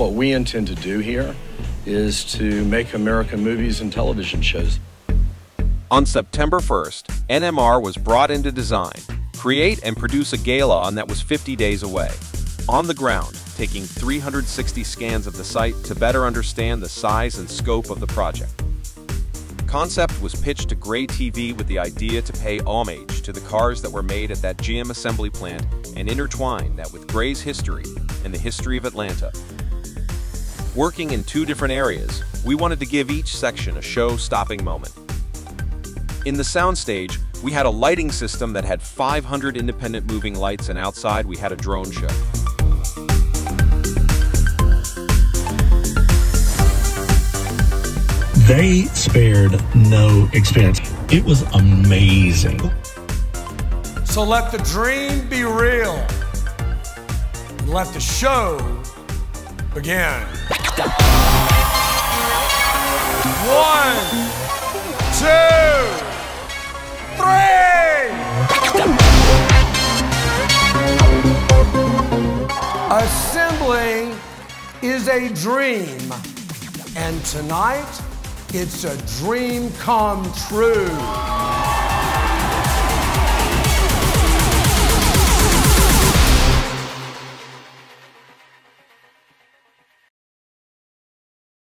What we intend to do here is to make American movies and television shows. On September 1st, NMR was brought into design, create and produce a gala on that was 50 days away. On the ground, taking 360 scans of the site to better understand the size and scope of the project. Concept was pitched to Gray TV with the idea to pay homage to the cars that were made at that GM assembly plant and intertwine that with Gray's history and the history of Atlanta. Working in two different areas, we wanted to give each section a show-stopping moment. In the soundstage, we had a lighting system that had 500 independent moving lights and outside we had a drone show. They spared no expense. It was amazing. So let the dream be real. Let the show begin. One, two, three. Assembling is a dream, and tonight it's a dream come true.